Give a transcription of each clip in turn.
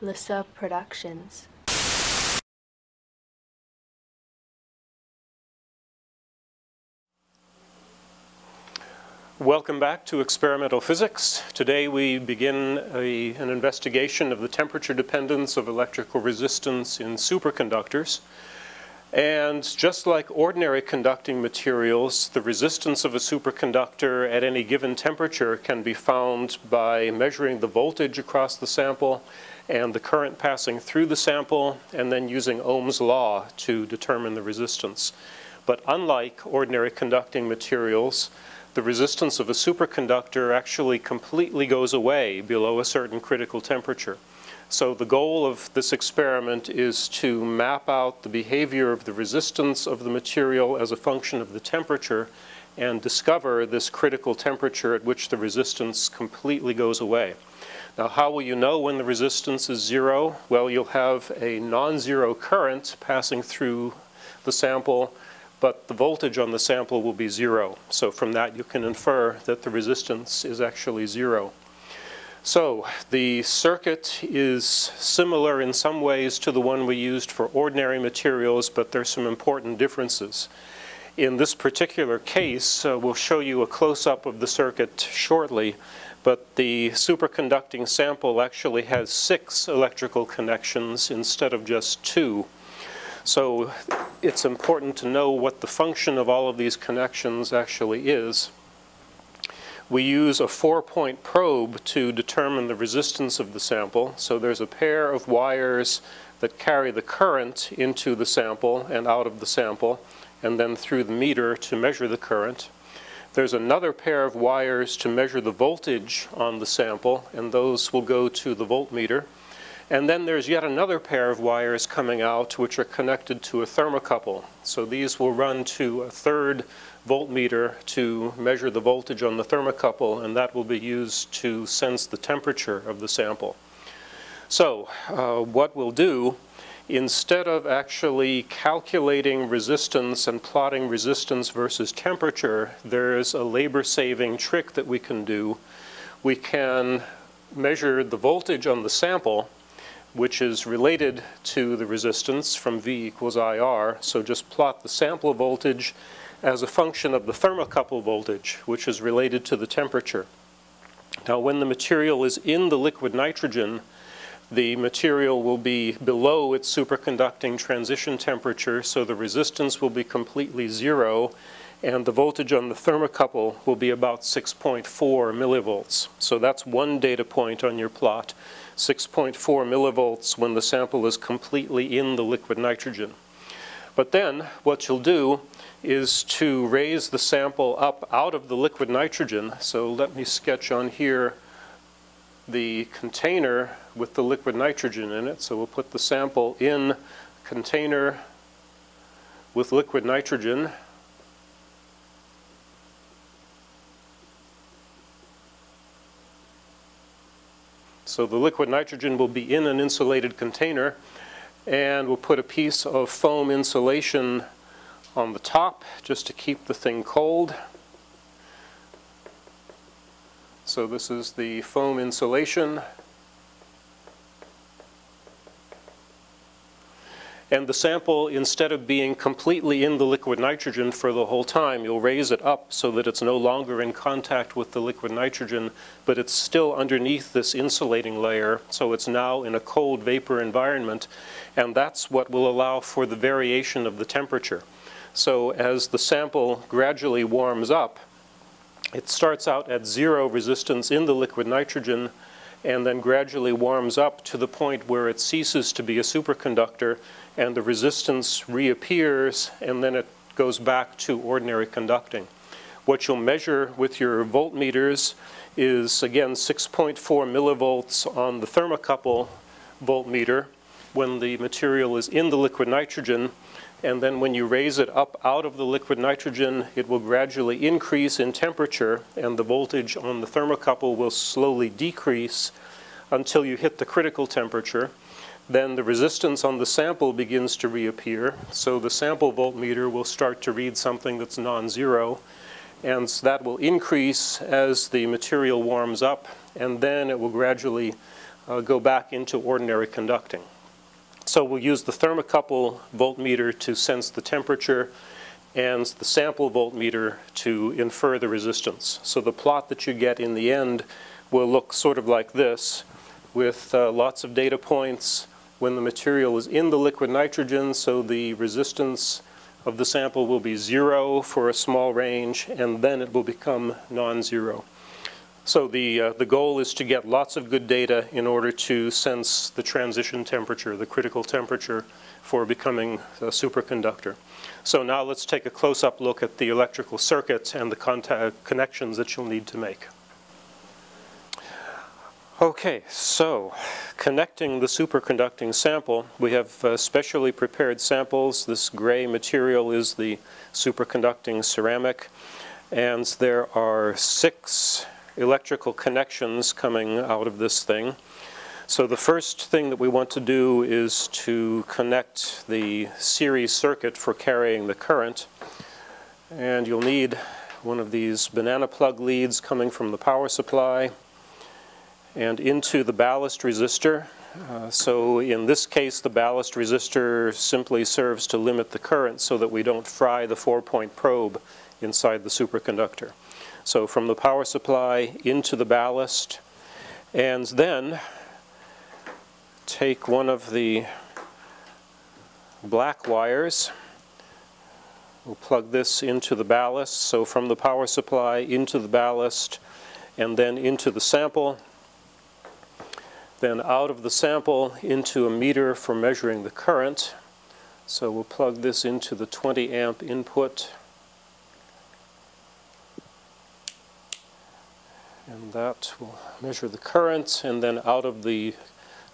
Lissa Productions. Welcome back to Experimental Physics. Today we begin a, an investigation of the temperature dependence of electrical resistance in superconductors. And just like ordinary conducting materials, the resistance of a superconductor at any given temperature can be found by measuring the voltage across the sample and the current passing through the sample, and then using Ohm's law to determine the resistance. But unlike ordinary conducting materials, the resistance of a superconductor actually completely goes away below a certain critical temperature. So the goal of this experiment is to map out the behavior of the resistance of the material as a function of the temperature and discover this critical temperature at which the resistance completely goes away. Now how will you know when the resistance is zero? Well, you'll have a non-zero current passing through the sample but the voltage on the sample will be zero. So from that you can infer that the resistance is actually zero. So the circuit is similar in some ways to the one we used for ordinary materials, but there's some important differences. In this particular case, uh, we'll show you a close-up of the circuit shortly, but the superconducting sample actually has six electrical connections instead of just two. So it's important to know what the function of all of these connections actually is. We use a four-point probe to determine the resistance of the sample. So there's a pair of wires that carry the current into the sample and out of the sample, and then through the meter to measure the current. There's another pair of wires to measure the voltage on the sample, and those will go to the voltmeter. And then there's yet another pair of wires coming out which are connected to a thermocouple. So these will run to a third voltmeter to measure the voltage on the thermocouple and that will be used to sense the temperature of the sample. So uh, what we'll do, instead of actually calculating resistance and plotting resistance versus temperature, there's a labor-saving trick that we can do. We can measure the voltage on the sample which is related to the resistance from V equals IR. So just plot the sample voltage as a function of the thermocouple voltage, which is related to the temperature. Now when the material is in the liquid nitrogen, the material will be below its superconducting transition temperature, so the resistance will be completely zero, and the voltage on the thermocouple will be about 6.4 millivolts. So that's one data point on your plot. 6.4 millivolts when the sample is completely in the liquid nitrogen. But then what you'll do is to raise the sample up out of the liquid nitrogen. So let me sketch on here the container with the liquid nitrogen in it. So we'll put the sample in container with liquid nitrogen So the liquid nitrogen will be in an insulated container and we'll put a piece of foam insulation on the top just to keep the thing cold. So this is the foam insulation And the sample, instead of being completely in the liquid nitrogen for the whole time, you'll raise it up so that it's no longer in contact with the liquid nitrogen, but it's still underneath this insulating layer, so it's now in a cold vapor environment, and that's what will allow for the variation of the temperature. So as the sample gradually warms up, it starts out at zero resistance in the liquid nitrogen, and then gradually warms up to the point where it ceases to be a superconductor and the resistance reappears and then it goes back to ordinary conducting. What you'll measure with your voltmeters is again 6.4 millivolts on the thermocouple voltmeter when the material is in the liquid nitrogen and then when you raise it up out of the liquid nitrogen it will gradually increase in temperature and the voltage on the thermocouple will slowly decrease until you hit the critical temperature then the resistance on the sample begins to reappear. So the sample voltmeter will start to read something that's non-zero. And that will increase as the material warms up. And then it will gradually uh, go back into ordinary conducting. So we'll use the thermocouple voltmeter to sense the temperature and the sample voltmeter to infer the resistance. So the plot that you get in the end will look sort of like this with uh, lots of data points when the material is in the liquid nitrogen, so the resistance of the sample will be zero for a small range, and then it will become non-zero. So the, uh, the goal is to get lots of good data in order to sense the transition temperature, the critical temperature for becoming a superconductor. So now let's take a close-up look at the electrical circuit and the contact connections that you'll need to make. Okay, so connecting the superconducting sample, we have uh, specially prepared samples. This gray material is the superconducting ceramic, and there are six electrical connections coming out of this thing. So the first thing that we want to do is to connect the series circuit for carrying the current. And you'll need one of these banana plug leads coming from the power supply and into the ballast resistor. Uh, so in this case, the ballast resistor simply serves to limit the current so that we don't fry the four-point probe inside the superconductor. So from the power supply into the ballast, and then take one of the black wires. We'll plug this into the ballast. So from the power supply into the ballast and then into the sample. Then out of the sample into a meter for measuring the current. So we'll plug this into the 20 amp input and that will measure the current and then out of the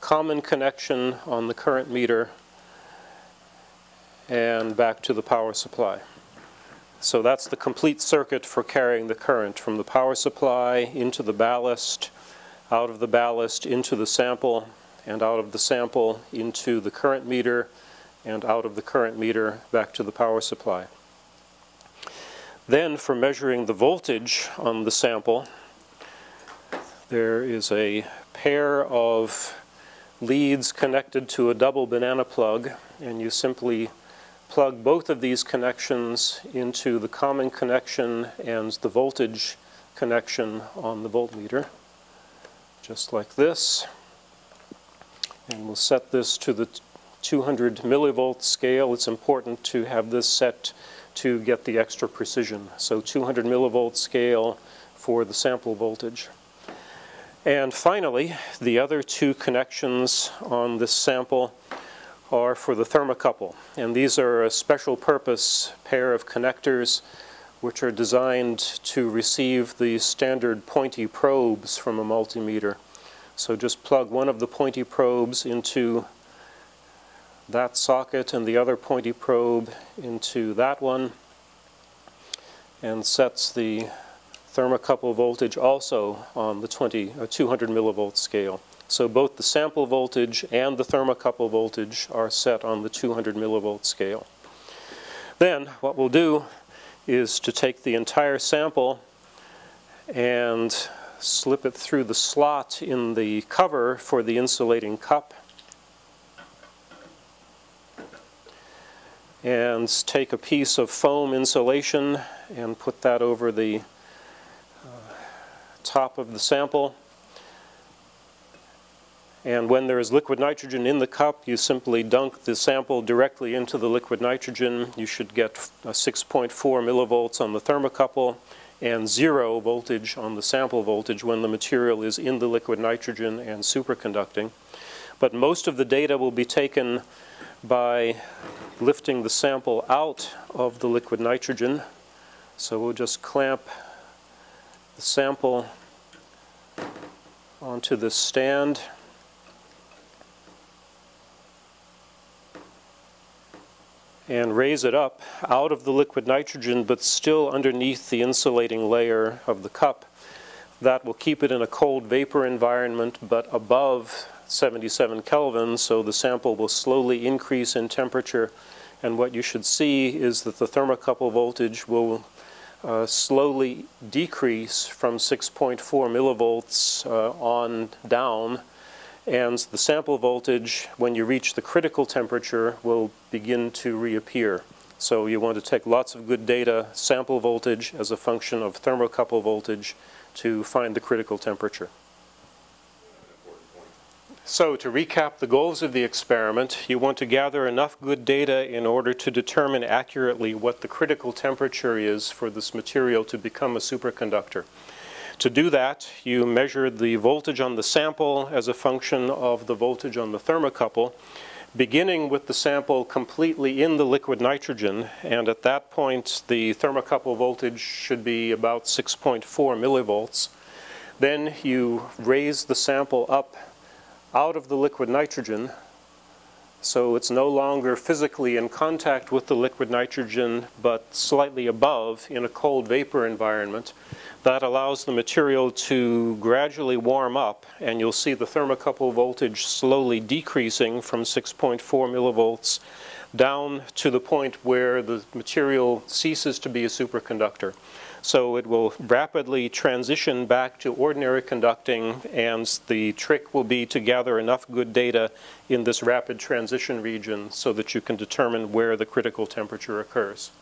common connection on the current meter and back to the power supply. So that's the complete circuit for carrying the current from the power supply into the ballast, out of the ballast into the sample, and out of the sample into the current meter, and out of the current meter back to the power supply. Then for measuring the voltage on the sample, there is a pair of leads connected to a double banana plug and you simply plug both of these connections into the common connection and the voltage connection on the voltmeter just like this. And we'll set this to the 200 millivolt scale. It's important to have this set to get the extra precision. So 200 millivolt scale for the sample voltage and finally, the other two connections on this sample are for the thermocouple. And these are a special purpose pair of connectors which are designed to receive the standard pointy probes from a multimeter. So just plug one of the pointy probes into that socket and the other pointy probe into that one and sets the thermocouple voltage also on the 20, uh, 200 millivolt scale. So both the sample voltage and the thermocouple voltage are set on the 200 millivolt scale. Then what we'll do is to take the entire sample and slip it through the slot in the cover for the insulating cup and take a piece of foam insulation and put that over the top of the sample. And when there is liquid nitrogen in the cup, you simply dunk the sample directly into the liquid nitrogen. You should get 6.4 millivolts on the thermocouple and zero voltage on the sample voltage when the material is in the liquid nitrogen and superconducting. But most of the data will be taken by lifting the sample out of the liquid nitrogen. So we'll just clamp the sample onto the stand. and raise it up out of the liquid nitrogen but still underneath the insulating layer of the cup. That will keep it in a cold vapor environment but above 77 Kelvin so the sample will slowly increase in temperature and what you should see is that the thermocouple voltage will uh, slowly decrease from 6.4 millivolts uh, on down and the sample voltage, when you reach the critical temperature, will begin to reappear. So you want to take lots of good data, sample voltage as a function of thermocouple voltage to find the critical temperature. So to recap the goals of the experiment, you want to gather enough good data in order to determine accurately what the critical temperature is for this material to become a superconductor. To do that, you measure the voltage on the sample as a function of the voltage on the thermocouple, beginning with the sample completely in the liquid nitrogen, and at that point the thermocouple voltage should be about 6.4 millivolts. Then you raise the sample up out of the liquid nitrogen, so it's no longer physically in contact with the liquid nitrogen, but slightly above in a cold vapor environment. That allows the material to gradually warm up, and you'll see the thermocouple voltage slowly decreasing from 6.4 millivolts down to the point where the material ceases to be a superconductor. So it will rapidly transition back to ordinary conducting and the trick will be to gather enough good data in this rapid transition region so that you can determine where the critical temperature occurs.